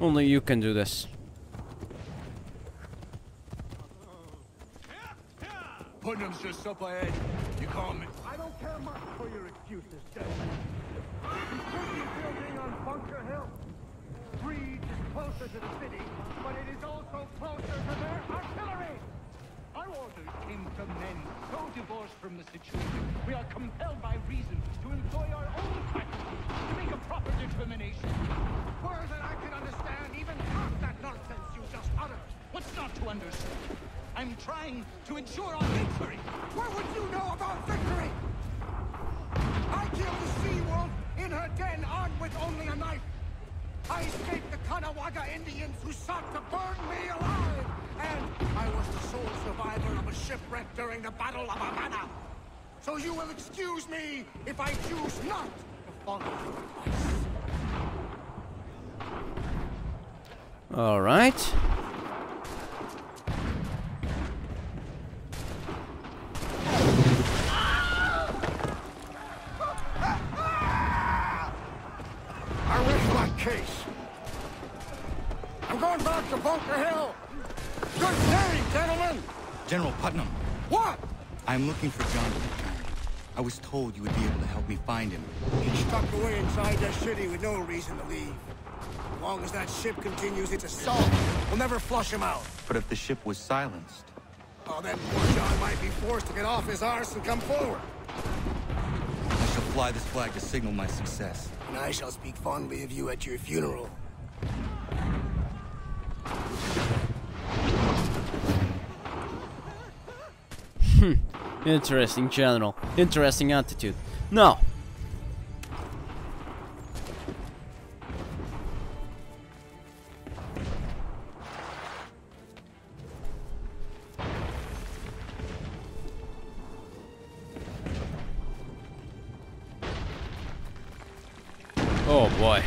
Only you can do this. Putnam's just up ahead. You call me. I don't care much for your excuses. The city building on Bunker Hill. Breed is closer to the city, but it is also closer to their artillery. Our orders came from men so divorced from the situation, we are compelled by reason to employ our own a proper determination. Words that I could understand even half that nonsense you just uttered. What's not to understand? I'm trying to ensure our victory. What would you know about victory? I killed the sea wolf in her den armed with only a knife. I escaped the Kahnawake Indians who sought to burn me alive. And I was the sole survivor of a shipwreck during the Battle of Havana. So you will excuse me if I choose not to follow your advice. All right. I rest my case. I'm going back to Bunker Hill. Good day, gentlemen. General Putnam, What? I'm looking for John Pitcairn. I was told you would be able to help me find him. He's stuck away inside that city with no reason to leave. As long as that ship continues its assault, we'll never flush him out. But if the ship was silenced, Oh, then poor John might be forced to get off his arse and come forward. I shall fly this flag to signal my success. And I shall speak fondly of you at your funeral. Hmm. Interesting general. Interesting attitude. No. Oh boy.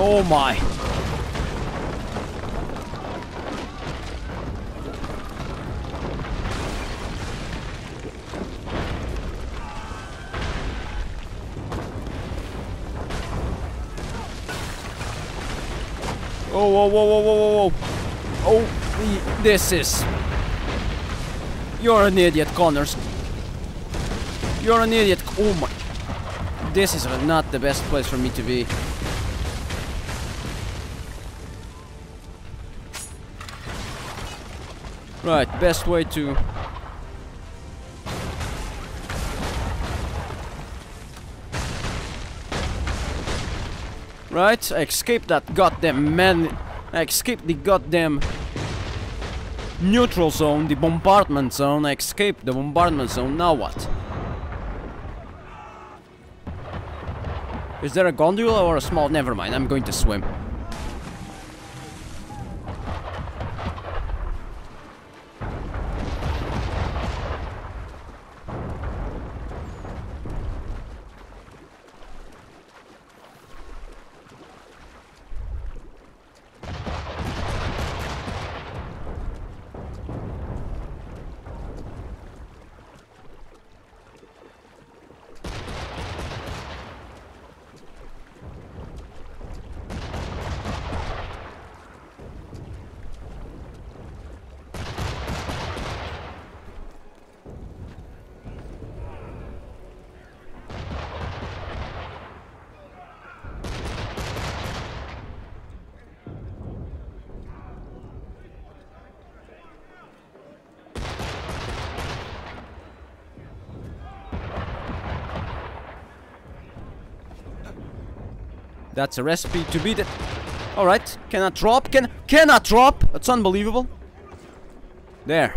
Oh my. Oh, whoa, whoa, whoa, whoa, whoa, whoa. Oh, this is... You're an idiot, Connors. You're an idiot. Oh my... This is not the best place for me to be. Right, best way to... Right, I escaped that goddamn man. I escaped the goddamn neutral zone, the bombardment zone. I escaped the bombardment zone. Now what? Is there a gondola or a small? Never mind. I'm going to swim. That's a recipe to beat it. Alright, cannot drop, can cannot drop! That's unbelievable. There.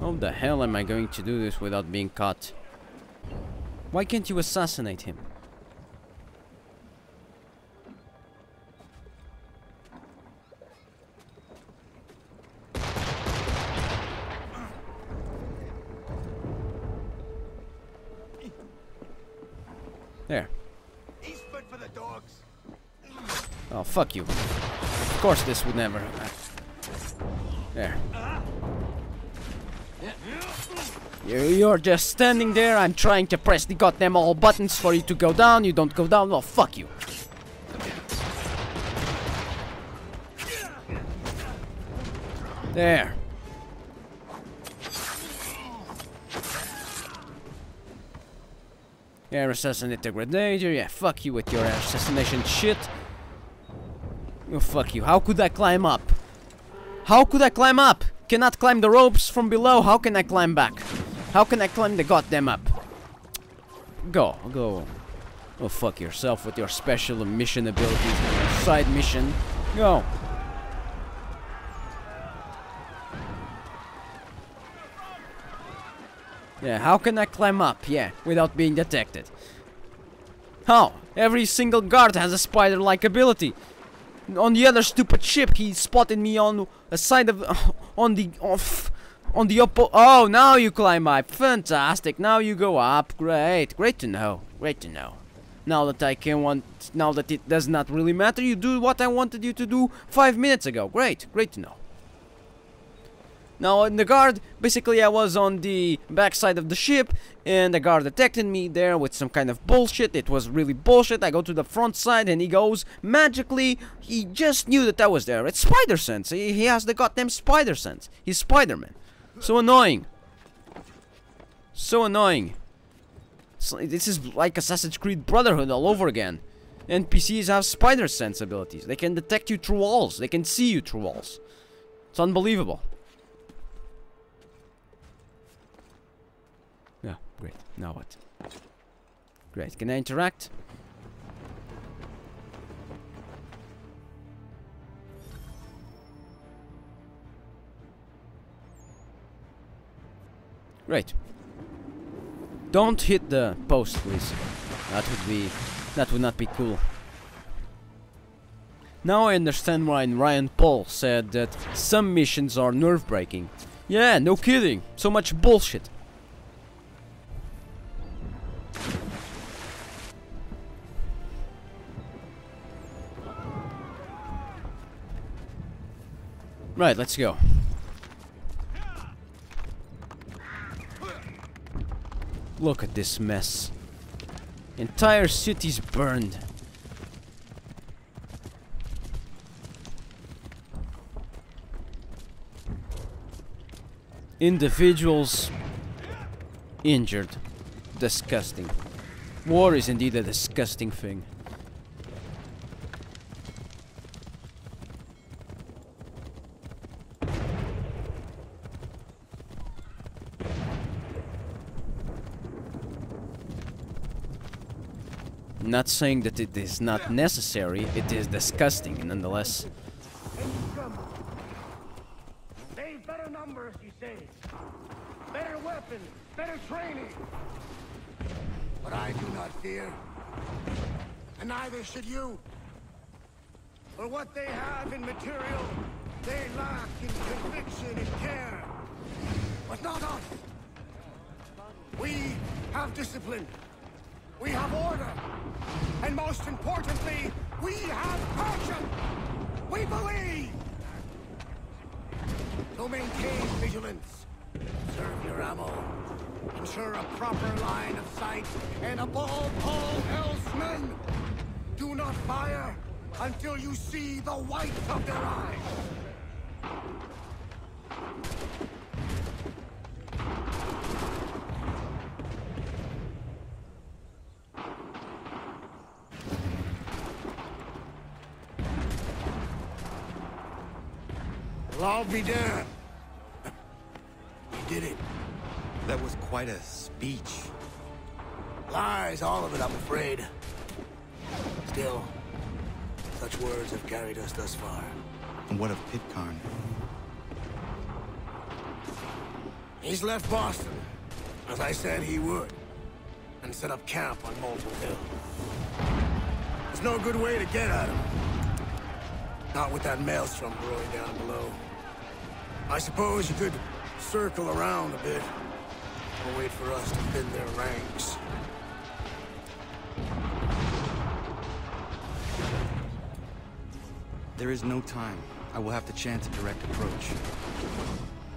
How the hell am I going to do this without being caught? Why can't you assassinate him? There. For the dogs. Oh, fuck you. Of course this would never... Uh, there. You- You're just standing there. I'm trying to press the goddamn all buttons for you to go down. You don't go down. Well, fuck you. There. Air assassinator grenadier. Yeah, fuck you with your air assassination shit. Oh, fuck you. How could I climb up? How could I climb up? Cannot climb the ropes from below. How can I climb back? How can I climb the goddamn up? Go, go. Oh, fuck yourself with your special mission abilities side mission. Go. Yeah, how can I climb up? Yeah, without being detected. How? Every single guard has a spider-like ability. On the other stupid ship, he spotted me on a side of, on the, off, on the oppo. Oh, now you climb up. Fantastic. Now you go up. Great. Great to know. Great to know. Now that I can want, now that it does not really matter, you do what I wanted you to do five minutes ago. Great. Great to know. Now in the guard, basically I was on the backside of the ship and the guard detected me there with some kind of bullshit. It was really bullshit. I go to the front side and he goes, magically, he just knew that I was there. It's spider sense. He, he has the goddamn spider sense. He's Spider-Man. So annoying. So annoying. So, this is like Assassin's Creed Brotherhood all over again. NPCs have spider sense abilities. They can detect you through walls. They can see you through walls. It's unbelievable. Now what? Great. Can I interact? Great. Don't hit the post, please. That would be... That would not be cool. Now I understand why Ryan Paul said that some missions are nerve-breaking. Yeah, no kidding. So much bullshit. Right, let's go. Look at this mess. Entire city's burned. Individuals injured. Disgusting. War is indeed a disgusting thing. Not saying that it is not necessary, it is disgusting nonetheless. Better numbers, you say. Better weapons, better training. But I do not fear. And neither should you. For what they have in material, they lack in conviction and care. But not us. We have discipline. We have order. And most importantly, we have passion. We believe. So maintain vigilance. Serve your ammo. Ensure a proper line of sight. And above all else, men, do not fire until you see the whites of their eyes. Well, I'll be damned. You did it. That was quite a speech. Lies, all of it, I'm afraid. Still, such words have carried us thus far. And what of Pitcairn? He's left Boston, as I said he would, and set up camp on Moulton Hill. There's no good way to get at him. Not with that maelstrom brewing down below. I suppose you could circle around a bit, or wait for us to thin their ranks. There is no time. I will have to chance a direct approach.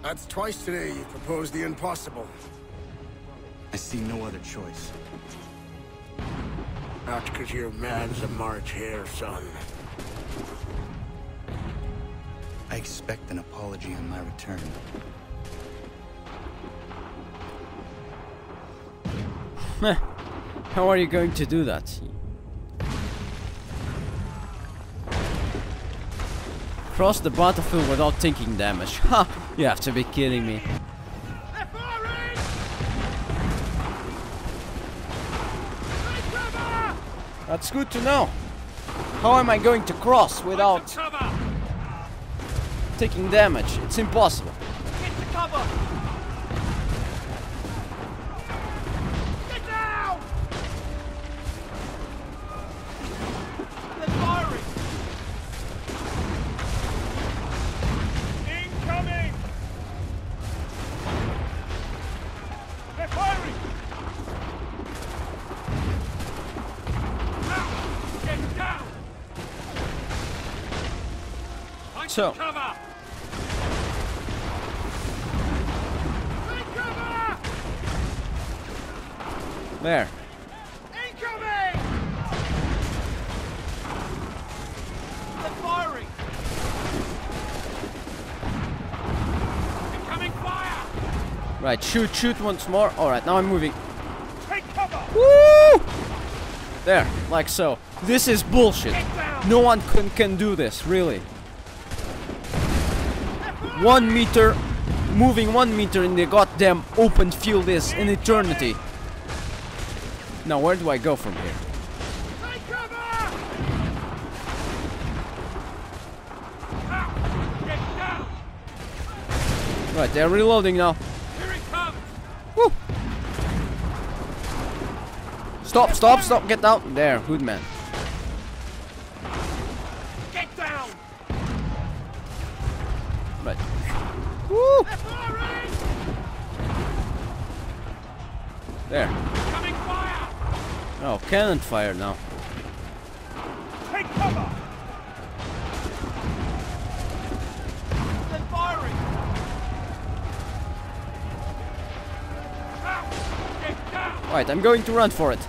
That's twice today you proposed the impossible. I see no other choice. That's because your man's a march here, son. I expect an apology on my return. How are you going to do that? Cross the battlefield without taking damage. Ha! You have to be kidding me. That's good to know. How am I going to cross without taking damage? It's impossible. Get to cover! Get down! They're firing! Incoming! They're firing! Now! Get down! So- There. Incoming! They're firing! Incoming fire! Right, shoot, shoot once more. Alright, now I'm moving. Take cover! Woo! There, like so. This is bullshit. No one can, can do this, really. One meter, moving one meter in the goddamn open field is an eternity. Now, where do I go from here? Take cover! Now! Get down! Right, they're reloading now. Here it comes! Woo! Stop, stop, stop, get down. There, good man. Get down! Right. Woo! There. Oh, cannon fire now. Take cover! They're firing! Right, I'm going to run for it.